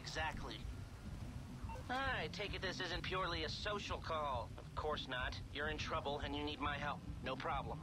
exactly? I take it this isn't purely a social call. Of course not. You're in trouble and you need my help. No problem.